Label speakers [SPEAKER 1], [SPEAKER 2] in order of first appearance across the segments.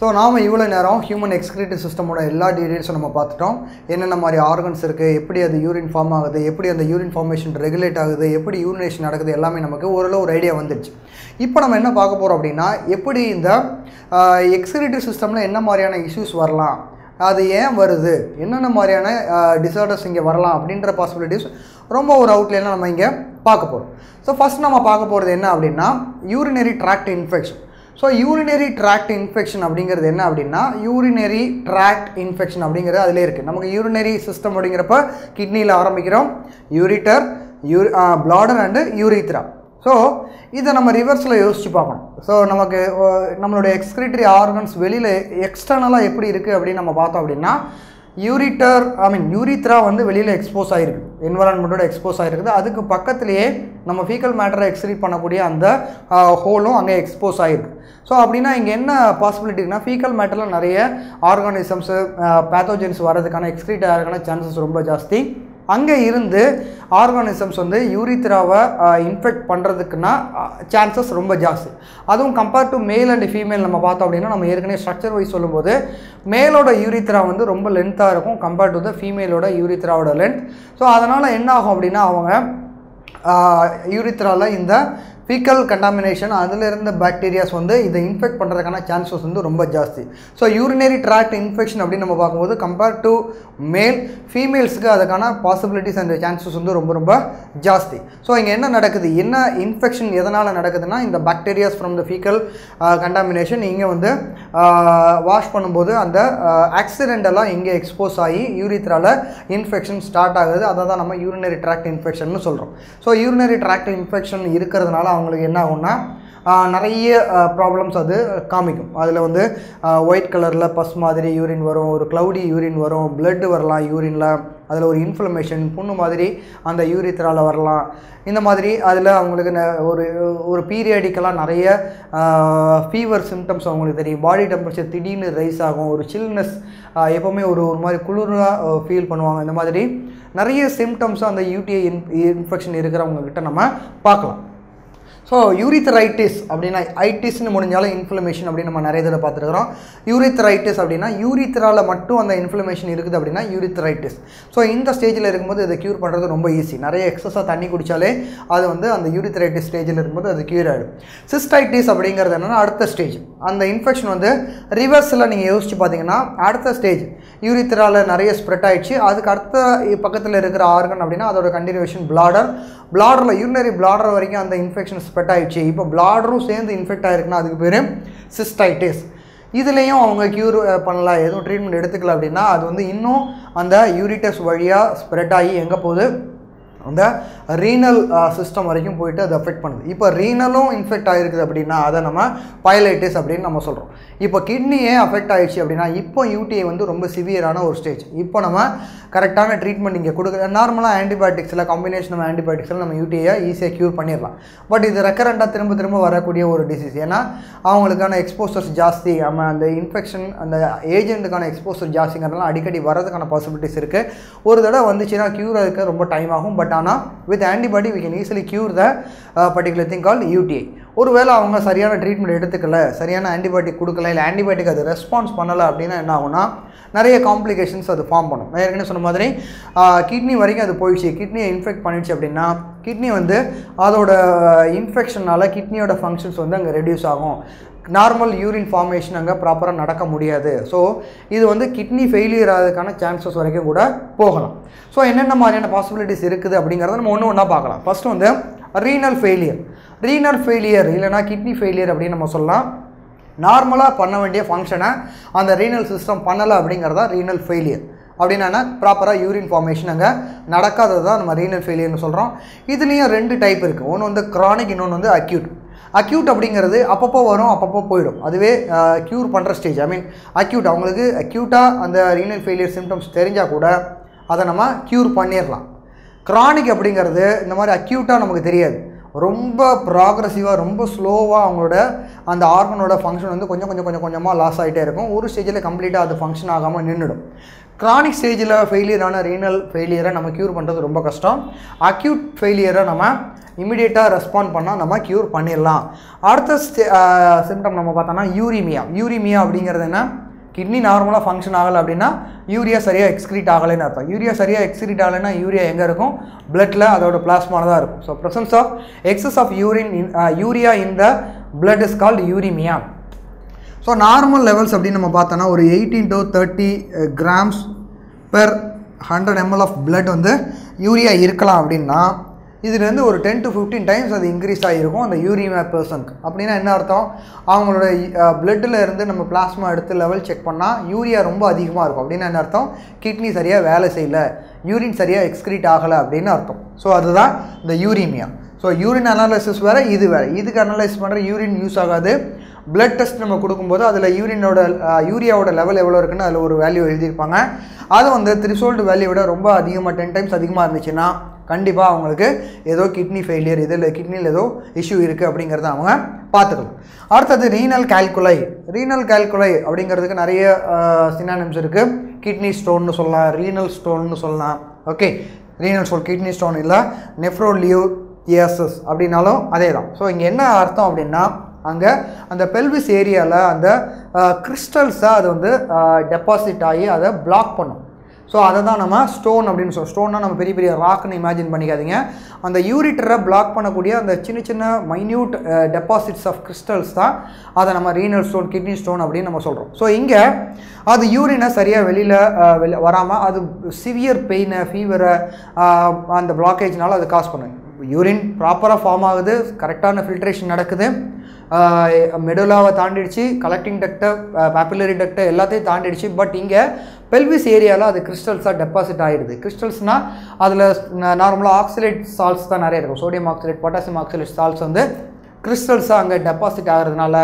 [SPEAKER 1] So நாம் இவ்வளோ நேரம் ஹியூமன் எக்ஸ்கிரேட்டிவ் சிஸ்டமோட எல்லா டீடைல்ஸும் நம்ம பார்த்துட்டோம். என்னென்ன மாதிரி ஆர்கன்ஸ் இருக்குது எப்படி அது யூரின் ஃபார்ம் ஆகுது எப்படி அந்த யூரின் ஃபார்மேஷன் ரெகுலேட் ஆகுது எப்படி யூரினேஷன் நடக்குது எல்லாமே நமக்கு ஓரளவு ஒரு ஐடியா வந்துடுச்சு. இப்போ நம்ம என்ன பார்க்க போகிறோம் அப்படின்னா எப்படி இந்த எக்ஸ்கிரேட்டிவ் சிஸ்டமில் என்ன மாதிரியான இஷ்யூஸ் வரலாம் அது ஏன் வருது என்னென்ன மாதிரியான டிசார்டர்ஸ் இங்கே வரலாம் அப்படின்ற பாசிபிலிட்டிஸ் ரொம்ப ஒரு அவுட்லைனாக நம்ம இங்கே பார்க்க போகிறோம் ஸோ ஃபஸ்ட் நம்ம பார்க்க போகிறது என்ன அப்படின்னா urinary tract infection so urinary tract infection அப்படிங்கிறது என்ன அப்படின்னா யூரினரி ட்ராக்ட் இன்ஃபெக்ஷன் அப்படிங்கிறது அதிலே இருக்குது நமக்கு யூரினரி சிஸ்டம் அப்படிங்கிறப்ப கிட்னியில் ஆரம்பிக்கிறோம். Ureter U bladder and urethra so இதை நம்ம ரிவர்ஸில் யோசித்து பார்க்கணும். ஸோ நமக்கு நம்மளுடைய எக்ஸ்கிரிட்டரி ஆர்கன்ஸ் வெளியில் எக்ஸ்டர்னலாக எப்படி இருக்குது அப்படின்னு நம்ம பார்த்தோம் அப்படின்னா யூரிட்டர் ஐ மீன் யூரித்ரா வந்து வெளியில் எக்ஸ்போஸ் ஆகிருக்கு என்வரான்மெண்ட்டோட எக்ஸ்போஸ் ஆகிருக்குது அதுக்கு பக்கத்துலேயே நம்ம ஃபீக்கல் மேட்டரை எக்ஸ்க்ரீட் பண்ணக்கூடிய அந்த ஹோலும் அங்கே எக்ஸ்போஸ் ஆகிருக்கு ஸோ அப்படின்னா இங்கே என்ன பாசிபிலிட்டினா ஃபீக்கல் மேட்டரில் நிறைய ஆர்கானிசம்ஸு பேத்தோஜென்ஸ் வர்றதுக்கான எக்ஸ்க்ரீட் ஆகிறதுக்கான சான்சஸ் ரொம்ப ஜாஸ்தி. அங்கே இருந்து ஆர்கானிசம்ஸ் வந்து யூரித்ராவை இன்ஃபெக்ட் பண்ணுறதுக்குன்னா சான்சஸ் ரொம்ப ஜாஸ்தி. அதுவும் compare to male and female நம்ம பார்த்தோம் அப்படின்னா நம்ம ஏற்கனவே ஸ்ட்ரக்சர் வைஸ் சொல்லும்போது மேலோட யூரித்ரா வந்து ரொம்ப லென்த்தாக இருக்கும் கம்பேர் டு த ஃபீமேலோட யூரித்ராவோட லென்த் ஸோ அதனால் என்ன ஆகும் அப்படின்னா அவங்க யூரித்ராவில் இந்த ஃபீக்கல் கண்டாமினேஷன் அதில் இருந்த பாக்டீரியாஸ் வந்து இதை இன்ஃபெக்ட் பண்ணுறதுக்கான சான்சஸ் வந்து ரொம்ப ஜாஸ்தி. ஸோ யூரினரி ட்ராக்ட் இன்ஃபெக்ஷன் அப்படின்னு நம்ம பார்க்கும்போது கம்பேர் டு மேல் ஃபீமேல்ஸுக்கு அதுக்கான பாசிபிலிட்டிஸ் அண்ட் சான்சஸ் வந்து ரொம்ப ரொம்ப ஜாஸ்தி. ஸோ இங்கே என்ன நடக்குது? என்ன இன்ஃபெக்ஷன் எதனால் நடக்குதுன்னா இந்த bacterias from the faecal contamination இங்கே வந்து வாஷ் பண்ணும்போது அந்த ஆக்சிடெண்டெல்லாம் இங்கே எக்ஸ்போஸ் ஆகி யூரித்ரால இன்ஃபெக்ஷன் ஸ்டார்ட் ஆகுது. அதை தான் நம்ம யூரினரி ட்ராக்ட் இன்ஃபெக்ஷன் சொல்கிறோம் ஸோ யூரினரி ட்ராக்ட் இன்ஃபெக்ஷன் இருக்கிறதுனால அவங்களுக்கு என்ன ஆகும்னா நிறைய ப்ராப்ளம்ஸ் அது காமிக்கும். அதில் வந்து ஒயிட் கலரில் பஸ் மாதிரி யூரின் வரும் ஒரு க்ளவுடி யூரின் வரும் blood வரலாம் யூரினில் அதில் ஒரு இன்ஃப்ளமேஷன் புண்ணு மாதிரி அந்த யூரித்ரால வரலாம். இந்த மாதிரி அதில் அவங்களுக்கு ஒரு ஒரு பீரியடிக்கெல்லாம் நிறைய ஃபீவர் சிம்டம்ஸ் அவங்களுக்கு தெரியும். பாடி டெம்பரேச்சர் திடீர்னு ரைஸ் ஆகும் ஒரு சில்னஸ் எப்போவுமே ஒரு ஒரு மாதிரி குளிராக ஃபீல் பண்ணுவாங்க. இந்த மாதிரி நிறைய சிம்டம்ஸும் அந்த யூடிஐ இன் இன்ஃபெக்ஷன் இருக்கிறவங்க கிட்ட நம்ம பார்க்கலாம். ஸோ யூரித்ரைட்டிஸ் அப்படின்னா ஐட்டிஸ்னு முடிஞ்சாலும் இன்ஃப்ளமேஷன் அப்படின்னு நம்ம நிறைய தடவை பார்த்துருக்குறோம். யூரித்ரைட்டிஸ் அப்படின்னா யூரித்ரால மட்டும் அந்த இன்ஃப்ளமேஷன் இருக்குது அப்படின்னா யூரித்ரைட்டிஸ் ஸோ இந்த ஸ்டேஜில் இருக்கும்போது இதை க்யூர் பண்ணுறது ரொம்ப ஈஸி நிறைய எக்ஸஸாக தண்ணி குடித்தாலே அது வந்து அந்த யூரித்ரைட்டிஸ் ஸ்டேஜில் இருக்கும்போது அது க்யூர் ஆகிடும் சிஸ்டைட்டிஸ் அப்படிங்கிறது என்னென்னா அடுத்த ஸ்டேஜ் அந்த இன்ஃபெக்ஷன் வந்து ரிவர்ஸில் நீங்கள் யோசிச்சு பார்த்தீங்கன்னா அடுத்த ஸ்டேஜ் யூரித்ரால நிறைய ஸ்ப்ரெட் ஆகிடுச்சு அதுக்கு அடுத்த பக்கத்தில் இருக்கிற ஆர்கன் அப்படின்னா அதோட கண்டினியூஷன் பிளாடர் பிளாடரில் யூரினரி பிளாடர் வரைக்கும் அந்த இன்ஃபெக்ஷன் ஸ்ப்ரெட் ஆயிடுச்சு. இப்போ பிளாடரும் சேர்ந்து இன்ஃபெக்ட் ஆகிருக்குன்னா அதுக்கு பேர் சிஸ்டைட்டிஸ் இதுலேயும் அவங்க க்யூர் பண்ணலாம் எதுவும் ட்ரீட்மெண்ட் எடுத்துக்கல அப்படின்னா அது வந்து இன்னும் அந்த யூரிட்டஸ் வழியாக ஸ்ப்ரெட் ஆகி எங்கே போகுது? அந்த ரீனல் சிஸ்டம் வரைக்கும் போயிட்டு அது அஃபெக்ட் பண்ணுது. இப்போ ரீனலும் இன்ஃபெக்ட் ஆகிருக்குது அப்படின்னா அதை நம்ம பைலைட்டிஸ் அப்படின்னு நம்ம சொல்கிறோம் இப்போ கிட்னியே அஃபெக்ட் ஆகிடுச்சு அப்படின்னா இப்போ யூடிஐ வந்து ரொம்ப சிவியரான ஒரு ஸ்டேஜ் இப்போ நம்ம கரெக்டான ட்ரீட்மெண்ட் இங்கே கொடுக்குற நார்மலாக ஆன்டிபயோட்டிக்ஸில் காம்பினேஷன் ஆஃப் ஆன்டிபயோட்டிக்ஸில் நம்ம யூடிஐயை ஈஸியாக க்யூர் பண்ணிடலாம். பட் இது ரெக்கரண்டாக திரும்ப திரும்ப வரக்கூடிய ஒரு டிசீஸ் ஏன்னா அவங்களுக்கான எக்ஸ்போசர்ஸ் ஜாஸ்தி. நம்ம அந்த இன்ஃபெக்ஷன் அந்த ஏஜென்ட்டுக்கான எக்ஸ்போசர் ஜாஸ்திங்கிறதுனால அடிக்கடி வரதுக்கான பாசிபிலிட்டிஸ் இருக்குது ஒரு தடவை வந்துச்சுன்னா க்யூர் இருக்க ரொம்ப டைம் ஆகும். பட் ஆனால் with antibody we can easily cure the particular thing call UTI ஒருவேளை அவங்க சரியான ட்ரீட்மெண்ட் எடுத்துக்கல சரியான ஆன்டிபயோட்டிக் கொடுக்கல இல்லை ஆன்டிபயோட்டிக் அது ரெஸ்பான்ஸ் பண்ணலை அப்படின்னா என்ன ஆகும்னா நிறைய காம்ப்ளிகேஷன்ஸ் அது ஃபார்ம் பண்ணும். நான் ஏற்கனவே சொன்ன மாதிரி கிட்னி வரைக்கும் அது போயிடுச்சு. கிட்னியை இன்ஃபெக்ட் பண்ணிடுச்சு அப்படின்னா கிட்னி வந்து அதோட இன்ஃபெக்ஷனால் கிட்னியோட ஃபங்க்ஷன்ஸ் வந்து அங்கே ரெடியூஸ் ஆகும். நார்மல் யூரின் ஃபார்மேஷன் அங்கே ப்ராப்பராக நடக்க முடியாது. ஸோ இது வந்து கிட்னி ஃபெயிலியர் ஆகிறதுக்கான சான்சஸ் வரைக்கும் கூட போகலாம். ஸோ என்னென்ன மாதிரியான பாசிபிலிட்டிஸ் இருக்குது அப்படிங்கிறத நம்ம ஒன்று ஒன்றா பார்க்கலாம். ஃபஸ்ட்டு வந்து ரீனல் ஃபெயிலியர் ரீனல் ஃபெயிலியர் இல்லைனா கிட்னி ஃபெயிலியர் அப்படின்னு நம்ம சொல்லலாம். நார்மலாக பண்ண வேண்டிய ஃபங்க்ஷனை அந்த ரீனல் சிஸ்டம் பண்ணலை அப்படிங்கிறதா ரீனல் ஃபெயிலியர் அப்படின்னா ப்ராப்பராக யூரின் ஃபார்மேஷன் அங்கே நடக்காதது தான் நம்ம ரீனல் ஃபெயிலியர்னு சொல்கிறோம் இதுலேயும் ரெண்டு டைப் இருக்குது ஒன்று வந்து க்ரானிக் இன்னொன்று வந்து அக்யூட் அக்யூட் அப்படிங்கிறது அப்பப்போ வரும் அப்பப்போ போயிடும். அதுவே க்யூர் பண்ணுற ஸ்டேஜ் ஐ மீன் அக்யூட் அவங்களுக்கு அக்யூட்டாக அந்த ரீனல் ஃபெயிலியர் சிம்டம்ஸ் தெரிஞ்சால் கூட அதை நம்ம க்யூர் பண்ணிடலாம் க்ரானிக் அப்படிங்கிறது இந்த மாதிரி அக்யூட்டாக நமக்கு தெரியாது. ரொம்ப ப்ராக்ரஸிவாக ரொம்ப ஸ்லோவாக அவங்களோட அந்த ஆர்கனோட ஃபங்க்ஷன் வந்து கொஞ்சம் கொஞ்சம் கொஞ்சம் கொஞ்சமாக லாஸ் ஆகிட்டே இருக்கும். ஒரு ஸ்டேஜில் கம்ப்ளீட்டாக அது ஃபங்க்ஷன் ஆகாமல் நின்றுடும் க்ரானிக் ஸ்டேஜில் ஃபெயிலியரான ரீனல் ஃபெயிலியரை நம்ம க்யூர் பண்ணுறது ரொம்ப கஷ்டம். அக்யூட் ஃபெயிலியரை நம்ம இமிடியேட்டாக ரெஸ்பாண்ட் பண்ணால் நம்ம க்யூர் பண்ணிடலாம். அடுத்த சிம்டம் நம்ம பார்த்தோம்னா யூரிமியா யூரிமியா அப்படிங்கிறது என்ன? கிட்னி நார்மலாக ஃபங்க்ஷன் ஆகலை அப்படின்னா யூரியா சரியாக எக்ஸ்க்ரீட் ஆகலைன்னு அர்த்தம். யூரியா சரியாக எக்ஸ்க்ரீட் ஆகலைன்னா யூரியா எங்கே இருக்கும்? பிளட்டில் அதோட பிளாஸ்மாவில் தான் இருக்கும். So presence of excess of urine urea in the blood is called uremia so normal levels அப்படின்னு நம்ம பார்த்தோன்னா ஒரு eighteen to thirty grams per hundred ML of blood வந்து யூரியா இருக்கலாம் அப்படின்னா இதுலேருந்து ஒரு டென் டு ஃபிஃப்டீன் டைம்ஸ் அது இன்க்ரீஸ் ஆகிருக்கும் அந்த யூரியா பர்சனுக்கு அப்படின்னா என்ன அர்த்தம்? அவங்களோட பிளட்டில் இருந்து நம்ம பிளாஸ்மா எடுத்து லெவல் செக் பண்ணால் யூரியா ரொம்ப அதிகமாக இருக்கும். அப்படின்னா என்ன அர்த்தம்? கிட்னி சரியாக வேலை செய்யலை. யூரின் சரியாக எக்ஸ்க்ரீட் ஆகலை அப்படின்னு அர்த்தம். ஸோ அதுதான் இந்த யூரிமியா ஸோ யூரின் அனாலிசிஸ் வேறு இது வேறு. இதுக்கு அனலைஸ் பண்ணுற யூரின் யூஸ் ஆகாது. பிளட் டெஸ்ட் நம்ம கொடுக்கும்போது அதில் யூரினோட யூரியாவோட லெவல் எவ்வளோ இருக்குன்னு அதில் ஒரு வேல்யூ எழுதியிருப்பாங்க. அது வந்து த்ரிசோல்டு வேல்யூ விட ரொம்ப அதிகமாக டென் டைம்ஸ் அதிகமாக இருந்துச்சுன்னா கண்டிப்பாக அவங்களுக்கு ஏதோ கிட்னி ஃபெயிலியர் இதில் கிட்னியில் ஏதோ இஷ்யூ இருக்குது அப்படிங்கிறத அவங்க பார்த்துக்கலாம். அடுத்தது ரீனல் கால்குலை ரீனல் கால்குலை அப்படிங்கிறதுக்கு நிறைய சினானிம்ஸ் இருக்குது கிட்னி ஸ்டோன்னு சொல்லலாம் ரீனல் ஸ்டோன்னு சொல்லலாம். Okay renal stone kidney stone இல்லை நெஃப்ரோலியூ தியாசஸ் அப்படின்னாலும் அதே தான் ஸோ இங்கே என்ன அர்த்தம் அப்படின்னா அங்கே அந்த பெல்விஸ் ஏரியாவில் அந்த கிறிஸ்டல்ஸை அது வந்து டெபாசிட் ஆகி அதை பிளாக் பண்ணும். ஸோ அதை தான் நம்ம ஸ்டோன் அப்படின்னு சொல்லுவோம் ஸ்டோன்னா நம்ம பெரிய பெரிய ராக்னு இமேஜின் பண்ணிக்காதீங்க. அந்த யூரிட்டரை பிளாக் பண்ணக்கூடிய அந்த சின்ன சின்ன மைன்யூட் டெபாசிட்ஸ் ஆஃப் கிறிஸ்டல்ஸ் தான் அதை நம்ம ரீனல் ஸ்டோன் கிட்னி ஸ்டோன் அப்படின்னு நம்ம சொல்கிறோம் ஸோ இங்கே அது யூரினை சரியாக வெளியில் வெளி வராமல் அது சிவியர் பெயினை ஃபீவரை அந்த பிளாக்கேஜ்னால அது காஸ் பண்ணுங்க யூரின் ப்ராப்பராக ஃபார்ம் ஆகுது. கரெக்டான ஃபில்ட்ரேஷன் நடக்குது. மெடோலாவை தாண்டிடுச்சு கலெக்டிங் டக்டை பேப்புலரி டக்டை எல்லாத்தையும் தாண்டிடுச்சு. பட் இங்கே பெல்விஸ் ஏரியாவில் அது கிறிஸ்டல்ஸாக டெபாசிட் ஆகிடுது கிறிஸ்டல்ஸ்னால் அதில் நார்மலாக ஆக்சிலேட் சால்ட்ஸ் தான் நிறைய இருக்கும். Sodium oxalate potassium oxalate salts வந்து கிறிஸ்டல்ஸாக அங்கே டெபாசிட் ஆகிறதுனால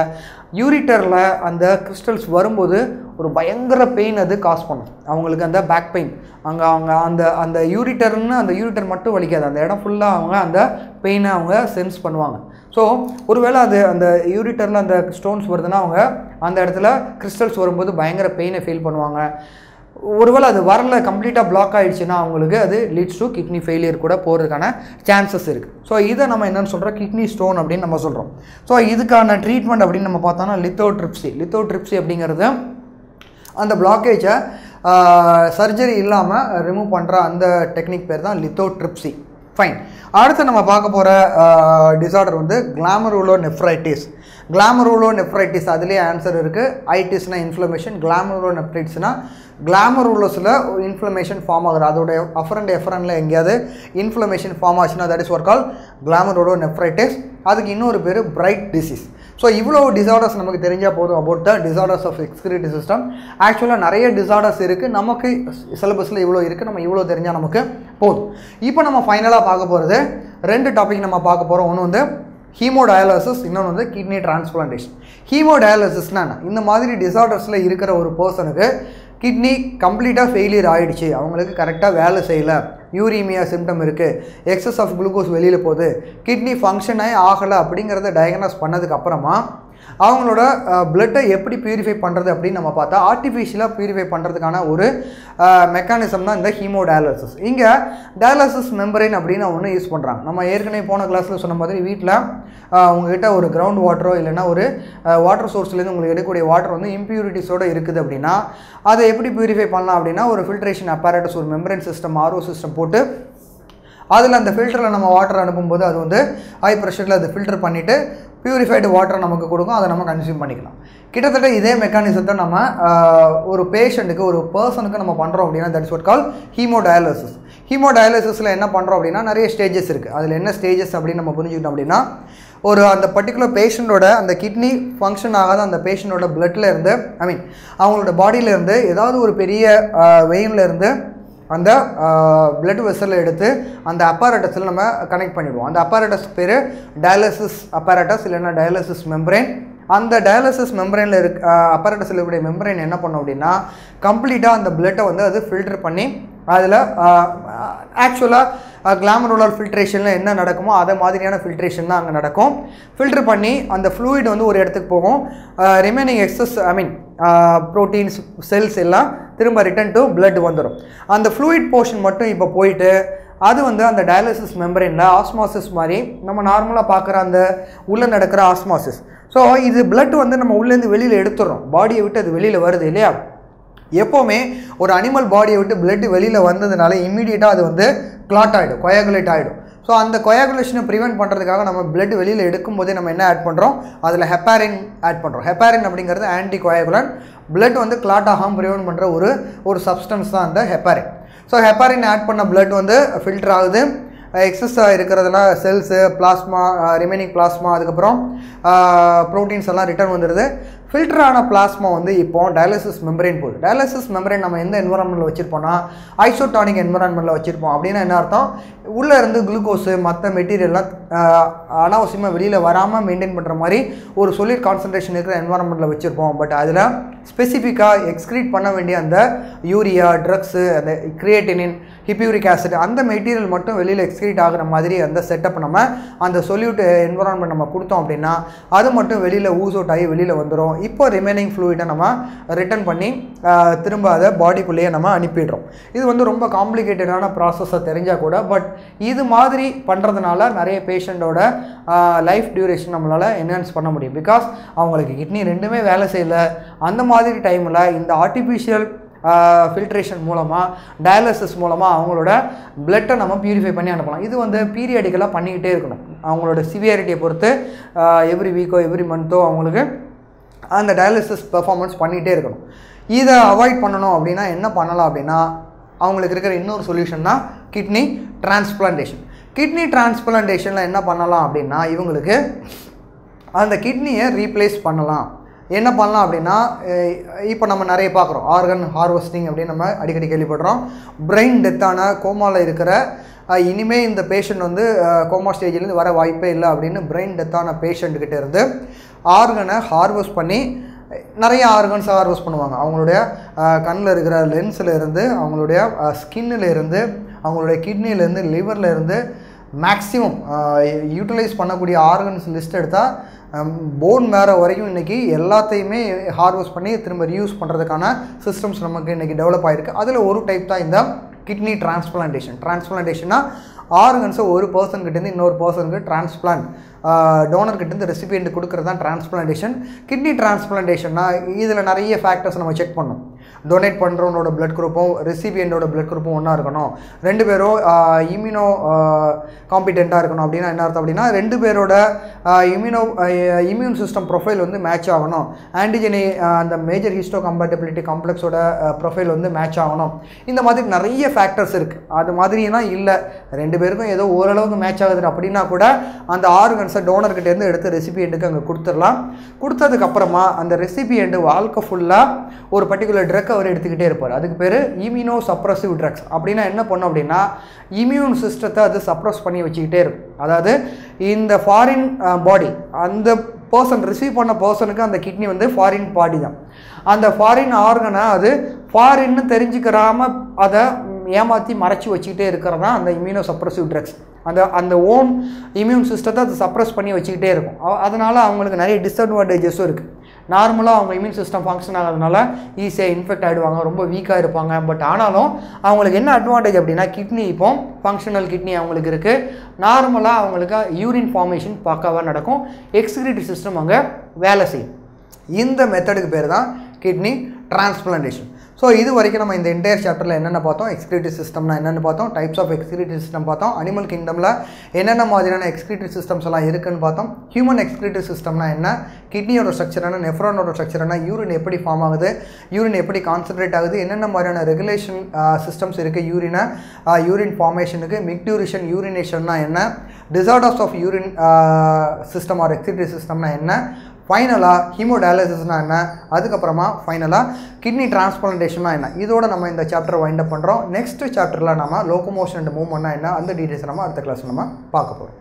[SPEAKER 1] யூரிட்டரில் அந்த கிறிஸ்டல்ஸ் வரும்போது ஒரு பயங்கர பெயின் அது காஸ் பண்ணும். அவங்களுக்கு அந்த பேக் பெயின் அங்கே அவங்க அந்த அந்த யூரிட்டர்னு அந்த யூரிட்டர் மட்டும் வலிக்காது. அந்த இடம் ஃபுல்லாக அவங்க அந்த பெயினை அவங்க சென்ஸ் பண்ணுவாங்க. ஸோ ஒருவேளை அது அந்த யூரிட்டரில் அந்த ஸ்டோன்ஸ் வருதுன்னா அவங்க அந்த இடத்துல கிறிஸ்டல்ஸ் வரும்போது பயங்கர பெயினை ஃபீல் பண்ணுவாங்க. ஒருவேளை அது வரல கம்ப்ளீட்டாக பிளாக் ஆகிடுச்சுன்னா அவங்களுக்கு அது லீட்ஸ் டு கிட்னி ஃபெயிலியர் கூட போகிறதுக்கான சான்சஸ் இருக்குது ஸோ இதை நம்ம என்னென்னு சொல்கிறோம் கிட்னி ஸ்டோன் அப்படின்னு நம்ம சொல்கிறோம் ஸோ இதுக்கான ட்ரீட்மெண்ட் அப்படின்னு நம்ம பார்த்தோம்னா லித்தோட்ரிப்சி லித்தோட்ரிப்சி அப்படிங்கிறது அந்த பிளாக்கேஜை சர்ஜரி இல்லாமல் ரிமூவ் பண்ணுற அந்த டெக்னிக் பேர் தான் லித்தோட்ரிப்சி ஃபைன் அடுத்து நம்ம பார்க்க போகிற டிசார்டர் வந்து கிளாமரூலோ நெஃப்ரைட்டிஸ் கிளாமரூலோ நெஃப்ரைட்டிஸ் அதுலேயே ஆன்சர் இருக்குது ஐட்டிஸ்னால் இன்ஃப்ளமேஷன் கிளாமரூலோ நெஃப்ரைட்டிஸ்னா கிளாமரூலோஸில் இன்ஃப்ளமேஷன் ஃபார்ம் ஆகுது. அதோடைய அஃபரண்ட் எஃபரண்டில் எங்கேயாவது இன்ஃப்ளமேஷன் ஃபார்ம் ஆச்சுன்னா that is work call glomerulonephritis அதுக்கு இன்னொரு பேர் பிரைட் டிசீஸ் ஸோ இவ்வளோ டிசார்டர்ஸ் நமக்கு தெரிஞ்சால் போதும் about the disorders of excretory system ஆக்சுவலாக நிறைய டிசார்டர்ஸ் இருக்குது நமக்கு சிலபஸில் இவ்வளோ இருக்குது நம்ம இவ்வளோ தெரிஞ்சால் நமக்கு போதும். இப்போ நம்ம ஃபைனலாக பார்க்க போகிறது ரெண்டு டாபிக் நம்ம பார்க்க போகிறோம் ஒன்று வந்து ஹீமோடயாலிசிஸ் இன்னொன்று வந்து கிட்னி டிரான்ஸ்பிளான்டேஷன் ஹீமோடயாலிசிஸ்னா என்ன? இந்த மாதிரி டிசார்டர்ஸில் இருக்கிற ஒரு பர்சனுக்கு கிட்னி கம்ப்ளீட்டாக ஃபெயிலியர் ஆகிடுச்சு அவங்களுக்கு கரெக்டாக வேலை செய்யலை. யூரிமியா சிம்டம் இருக்குது எக்ஸஸ் ஆஃப் குளுக்கோஸ் வெளியில் போகுது. கிட்னி ஃபங்க்ஷனே ஆகலை அப்படிங்கிறத டயக்னாஸ் பண்ணதுக்கப்புறமா அவங்களோட பிளட்டை எப்படி பியூரிஃபை பண்ணுறது அப்படின்னு நம்ம பார்த்தா ஆர்டிஃபிஷியலாக பியூரிஃபை பண்ணுறதுக்கான ஒரு மெக்கானிசம் தான் இந்த ஹீமோ டயாலிசிஸ் இங்கே டயாலிசிஸ் மெம்பரைன் அப்படின்னு ஒன்று யூஸ் பண்ணுறாங்க நம்ம ஏற்கனவே போன கிளாஸில் சொன்ன மாதிரி வீட்டில் உங்ககிட்ட ஒரு கிரவுண்ட் வாட்டரோ இல்லைனா ஒரு வாட்டர் சோர்ஸ்லேருந்து உங்களுக்கு எடுக்கக்கூடிய வாட்டர் வந்து இம்ப்யூரிட்டிஸோடு இருக்குது அப்படின்னா அதை எப்படி பியூரிஃபை பண்ணலாம் அப்படின்னா ஒரு ஃபில்ட்ரேஷன் அப்பாரட்டஸ் ஒரு மெம்பரைன் சிஸ்டம் ஆர்ஓ சிஸ்டம் போட்டு அதில் அந்த ஃபில்டரில் நம்ம வாட்டர் அனுப்பும்போது அது வந்து ஹை ப்ரெஷரில் அது ஃபில்டர் பண்ணிவிட்டு பியூரிஃபைடு வாட்டர் நமக்கு கொடுக்கும் அதை நம்ம கன்சியூம் பண்ணிக்கலாம். கிட்டத்தட்ட இதே மெக்கானிசத்தை நம்ம ஒரு பேஷண்ட்டுக்கு ஒரு பர்சனுக்கு நம்ம பண்ணுறோம் அப்படின்னா தட்ஸ் வாட் கால் ஹீமோடயாலிசிஸ் ஹீமோடயாலிசிஸில் என்ன பண்ணுறோம் அப்படின்னா நிறைய ஸ்டேஜஸ் இருக்குது அதில் என்ன ஸ்டேஜஸ் அப்படின்னு நம்ம புரிஞ்சுக்கிட்டோம் அப்படின்னா ஒரு அந்த பர்டிகுலர் பேஷண்ட்டோட அந்த கிட்னி ஃபங்க்ஷன் ஆகாத அந்த பேஷண்ட்டோட பிளட்டில் இருந்து ஐ மீன் அவங்களோட பாடியிலேருந்து ஏதாவது ஒரு பெரிய வெயின்லேருந்து அந்த பிளட் வெசலில் எடுத்து அந்த அப்பாரட்டஸில் நம்ம கனெக்ட் பண்ணிவிடுவோம் அந்த அப்பாரட்டஸ் பேர் டயாலிசிஸ் அப்பாரட்டஸ் இல்லைன்னா டயாலிசிஸ் மெம்பரேன் அந்த டயாலிசிஸ் மெம்பரைனில் இருக்க அப்பாரட்டஸில் இருக்கக்கூடிய மெம்பரைன் என்ன பண்ணோம் அப்படின்னா கம்ப்ளீட்டாக அந்த பிளட்டை வந்து அது ஃபில்டர் பண்ணி அதில் ஆக்சுவலாக கிளாமரோலர் ஃபில்ட்ரேஷனில் என்ன நடக்குமோ அதை மாதிரியான ஃபில்ட்ரேஷன் தான் அங்கே நடக்கும். ஃபில்டர் பண்ணி அந்த ஃப்ளூயிட் வந்து ஒரு இடத்துக்கு போகும். Remaining excess I mean proteins cells எல்லாம் திரும்ப ரிட்டன் டு பிளட் வந்துடும் அந்த ஃப்ளூயிட் போர்ஷன் மட்டும் இப்போ போயிட்டு அது வந்து அந்த டயாலிசிஸ் மெம்பரேனில் ஆஸ்மாசிஸ் மாதிரி நம்ம நார்மலாக பார்க்குற அந்த உள்ளே நடக்கிற ஆஸ்மாசிஸ் ஸோ இது பிளட் வந்து நம்ம உள்ளேருந்து வெளியில் எடுத்துடுறோம் பாடியை விட்டு அது வெளியில் வருது இல்லையா? எப்போவுமே ஒரு அனிமல் பாடியை விட்டு பிளட் வெளியில் வந்ததுனால இம்மீடியட்டாக அது வந்து கிளாட் ஆகிடும் கொயாகுலேட் ஆகிடும் ஸோ அந்த கொயாகுலேஷனை ப்ரிவென்ட் பண்ணுறதுக்காக நம்ம பிளட் வெளியில் எடுக்கும்போதே நம்ம என்ன ஆட் பண்ணுறோம் அதில் ஹெப்பாரின் ஆட் பண்ணுறோம் ஹெப்பாரின் அப்படிங்கிறது ஆன்டி கொயாகுலன் பிளட் வந்து கிளாட் ஆகாமல் ப்ரிவென்ட் பண்ணுற ஒரு ஒரு சப்ஸ்டன்ஸ் தான் அந்த ஹெப்பாரின் ஸோ ஹெப்பாரின் ஆட் பண்ண பிளட் வந்து ஃபில்டர் ஆகுது. எக்ஸஸ் இருக்கிறதெல்லாம் செல்ஸு பிளாஸ்மா ரிமைனிங் பிளாஸ்மா அதுக்கப்புறம் ப்ரோட்டீன்ஸ் எல்லாம் ரிட்டர்ன் வந்துடுது ஃபில்டர் ஆன பிளாஸ்மா வந்து இப்போ டயாலிசிஸ் மெம்பரேன் போகுது. டயாலிசிஸ் மெம்பரேன் நம்ம எந்த என்வரான்மெண்ட்டில் வச்சுருப்போம்னா ஐசோடானிக் என்வரான்மெண்ட்டில் வச்சுருப்போம். அப்படின்னா என்ன அர்த்தம்? உள்ளே இருந்து குளுக்கோஸு மற்ற மெட்டீரியல்லாம் அனாவசியமாக வெளியில் வராமல் மெயின்டைன் பண்ணுற மாதிரி ஒரு solid கான்சன்ட்ரேஷன் இருக்கிற என்வரான்மெண்ட்டில் வச்சுருப்போம். பட் அதில் ஸ்பெசிஃபிக்காக எக்ஸ்க்ரீட் பண்ண வேண்டிய அந்த யூரியா ட்ரக்ஸு அந்த கிரியேட்டினின் ஹிப்யூரிக் ஆசிட் அந்த மெட்டீரியல் மட்டும் வெளியில் எக்ஸ்க்ரீட் ஆகிற மாதிரி அந்த செட்டப் நம்ம அந்த சொல்யூட் என்வரான்மெண்ட் நம்ம கொடுத்தோம் அப்படின்னா அது மட்டும் வெளியில் ஊஸ் அவுட் ஆகி வெளியில் வந்துடும் இப்போ ரிமைனிங் ஃப்ளூயிட்டை நம்ம ரிட்டர்ன் பண்ணி திரும்ப அதை பாடிக்குள்ளேயே நம்ம அனுப்பிடுறோம். இது வந்து ரொம்ப காம்ப்ளிகேட்டடான ப்ராசஸாக தெரிஞ்சால் கூட பட் இது மாதிரி பண்ணுறதுனால நிறைய பேர் பேஷண்ட்டோட லைஃப் டியூரேஷன் நம்மளால் என்ஹான்ஸ் பண்ண முடியும். பிகாஸ் அவங்களுக்கு கிட்னி ரெண்டுமே வேலை செய்யலை. அந்த மாதிரி டைமில் இந்த ஆர்டிஃபிஷியல் ஃபில்ட்ரேஷன் மூலமாக டயாலிசிஸ் மூலமாக அவங்களோட பிளட்டை நம்ம பியூரிஃபை பண்ணி அனுப்பலாம். இது வந்து பீரியடிக்கலாக பண்ணிக்கிட்டே இருக்கணும். அவங்களோட சிவியாரிட்டியை பொறுத்து எவ்ரி வீக்கோ எவ்ரி மந்த்தோ அவங்களுக்கு அந்த டயாலிசிஸ் பெர்ஃபார்மன்ஸ் பண்ணிகிட்டே இருக்கணும். இதை அவாய்ட் பண்ணணும் அப்படின்னா என்ன பண்ணலாம் அப்படின்னா அவங்களுக்கு இருக்கிற இன்னொரு சொல்யூஷன்னா கிட்னி டிரான்ஸ்பிளான்டேஷன் கிட்னி டிரான்ஸ்பிளான்டேஷனில் என்ன பண்ணலாம் அப்படின்னா இவங்களுக்கு அந்த கிட்னியை ரீப்ளேஸ் பண்ணலாம். என்ன பண்ணலாம் அப்படின்னா இப்போ நம்ம நிறைய பார்க்குறோம். ஆர்கன் ஹார்வெஸ்டிங் அப்படின்னு நம்ம அடிக்கடி கேள்விப்படுறோம். பிரெயின் டெத்தான கோமாவில் இருக்கிற இனிமேல் இனிமே இந்த பேஷண்ட் வந்து கோமா ஸ்டேஜ்லேருந்து வர வாய்ப்பே இல்லை அப்படின்னு பிரெயின் டெத்தான பேஷண்ட்டுக்கிட்ட இருந்து ஆர்கனை ஹார்வெஸ்ட் பண்ணி நிறைய ஆர்கன்ஸ் ஹார்வெஸ்ட் பண்ணுவாங்க. அவங்களுடைய கண்ணில் இருக்கிற லென்ஸில் இருந்து அவங்களுடைய ஸ்கின்னில் இருந்து அவங்களுடைய கிட்னிலேருந்து லிவர்லேருந்து இருந்து மேக்ஸிமம் யூட்டிலைஸ் பண்ணக்கூடிய ஆர்கன்ஸ் லிஸ்ட் எடுத்தால் போன் மேரோ வரைக்கும் இன்றைக்கி எல்லாத்தையுமே ஹார்வெஸ்ட் பண்ணி திரும்ப ரியூஸ் பண்ணுறதுக்கான சிஸ்டம்ஸ் நமக்கு இன்றைக்கி டெவலப் ஆகிருக்கு அதில் ஒரு டைப் தான் இந்த கிட்னி டிரான்ஸ்பிளான்டேஷன் டிரான்ஸ்பிளான்டேஷன்னா ஆர்கன்ஸை ஒரு பர்சன்கிட்டேருந்து இன்னொரு பர்சனுக்கு டிரான்ஸ்பிளான்ட் டோனர்கிட்டேருந்து ரெசிபியன்ட் கொடுக்குறது தான் டிரான்ஸ்பிளான்டேஷன் கிட்னி டிரான்ஸ்பிளான்டேஷன்னா இதில் நிறைய ஃபேக்டர்ஸ் நம்ம செக் பண்ணணும். டொனேட் பண்ணுறவனோட பிளட் குரூப்பும் ரெசிபியண்டோட பிளட் குரூப்பும் ஒன்றா இருக்கணும். ரெண்டு பேரும் இம்யூனோ காம்பிடெண்ட்டாக இருக்கணும் அப்படின்னா என்ன அர்த்தம் அப்படின்னா ரெண்டு பேரோட இம்யூனோ இம்யூன் சிஸ்டம் ப்ரொஃபைல் வந்து மேட்ச் ஆகணும். ஆன்டிஜெனி அந்த மேஜர் ஹிஸ்டோ கம்பேட்டபிலிட்டி காம்ப்ளெக்ஸோட ப்ரொஃபைல் வந்து மேட்ச் ஆகணும். இந்த மாதிரி நிறைய ஃபேக்டர்ஸ் இருக்குது அது மாதிரினா இல்லை. ரெண்டு பேருக்கும் ஏதோ ஓரளவுக்கு மேட்ச் ஆகுது அப்படின்னா கூட அந்த ஆர்கன்ஸை டோனர்கிட்டேருந்து எடுத்து ரெசிபியண்ட்டுக்கு அங்கே கொடுத்துடலாம். கொடுத்ததுக்கப்புறமா அந்த ரெசிபியண்ட்டு வாழ்க்கை ஃபுல்லாக ஒரு பர்டிகுலர் ட்ரக் அவர் எடுத்துக்கிட்டே இருப்பார். அதுக்கு பேர் இம்யூனோ சப்ரஸிவ் ட்ரக்ஸ் அப்படின்னா என்ன பண்ணும் அப்படின்னா இம்யூன் சிஸ்டத்தை அது சப்ரஸ் பண்ணி வச்சுக்கிட்டே இருக்கும். அதாவது இந்த ஃபாரின் பாடி அந்த பர்சன் ரிசீவ் பண்ண பர்சனுக்கு அந்த கிட்னி வந்து ஃபாரின் பாடி தான். அந்த ஃபாரின் ஆர்கனை அது ஃபாரின்னு தெரிஞ்சுக்கிறாம அதை ஏமாற்றி மறைச்சி வச்சுக்கிட்டே இருக்கிறது தான் அந்த இம்யூனோ சப்ரஸிவ் ட்ரக்ஸ் அந்த அந்த ஓன் இம்யூன் சிஸ்டத்தை அது சப்ரஸ் பண்ணி வச்சுக்கிட்டே இருக்கும். அதனால் அவங்களுக்கு நிறைய டிஸ்அட்வான்டேஜஸும் இருக்குது நார்மலாக அவங்க இம்யூன் சிஸ்டம் ஃபங்க்ஷன் ஆகிறதுனால ஈஸியாக இன்ஃபெக்ட் ஆகிடுவாங்க ரொம்ப வீக்காக இருப்பாங்க. பட் ஆனாலும் அவங்களுக்கு என்ன அட்வான்டேஜ் அப்படின்னா கிட்னி இப்போ ஃபங்க்ஷனல் கிட்னி அவங்களுக்கு இருக்குது நார்மலாக அவங்களுக்கு யூரின் ஃபார்மேஷன் பக்காவாக நடக்கும். எக்ஸ்கிரிட்டி சிஸ்டம் அங்கே வேலை செய்யும். இந்த மெத்தடுக்கு பேர் தான் கிட்னி டிரான்ஸ்பிளான்டேஷன் ஸோ இது வரைக்கும் நம்ம இந்த என்டையர் சாப்டரில் என்னென்ன பார்த்தோம்? எக்ஸ்கிரிட்டி சிஸ்டம்னா என்னென்னு பார்த்தோம். டைப்ஸ் ஆஃப் எக்ஸ்கிரிட்டி சிஸ்டம் பார்த்தோம். அனிமல் கிங்டமில் என்னென்ன மாதிரியான எக்ஸ்கிரிட்டி சிஸ்டம்ஸ் எல்லாம் இருக்குன்னு பார்த்தோம். ஹியூமன் எக்ஸ்கிரிட்டி சிஸ்டம்னா என்ன? கிட்னியோட ஸ்ட்ரக்சர் என்ன? நெஃப்ரானோட ஸ்ட்ரக்சர் என்ன? யூரின் எப்படி ஃபார்ம் ஆகுது? யூரின் எப்படி கான்சன்ட்ரேட் ஆகுது? என்னென்ன மாதிரியான ரெகுலேஷன் சிஸ்டம்ஸ் இருக்குது யூரினை யூரின் ஃபார்மேஷனுக்கு மிக்டியூரிஷன் யூரினேஷன்னா என்ன? Disorders of urine system or excretory சிஸ்டம்னா என்ன? ஃபைனலாக ஹீமோடயாலிசிஸ்னால் என்ன? அதுக்கப்புறமா ஃபைனலாக கிட்னி டிரான்ஸ்பிளான்டேஷனா என்ன? இதோட நம்ம இந்த சாப்டர் வைண்ட் அப் பண்ணுறோம் நெக்ஸ்ட் சாப்டரில் நம்ம லோகோமோஷன் அண்ட் மூவ்மெண்ட்னா என்ன? அந்த டீட்டெயில்ஸ் நம்ம அடுத்த கிளாஸ் நம்ம பார்க்க போகிறோம்